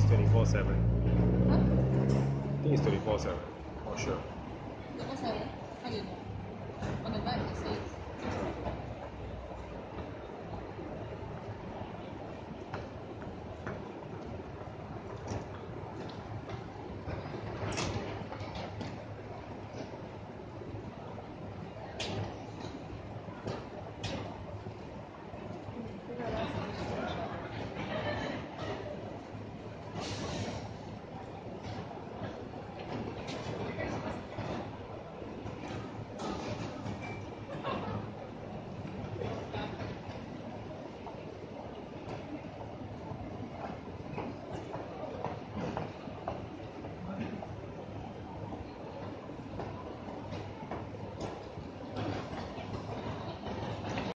it's twenty four seven Huh? I think it's twenty four seven not sure Twenty four seven? How do you know?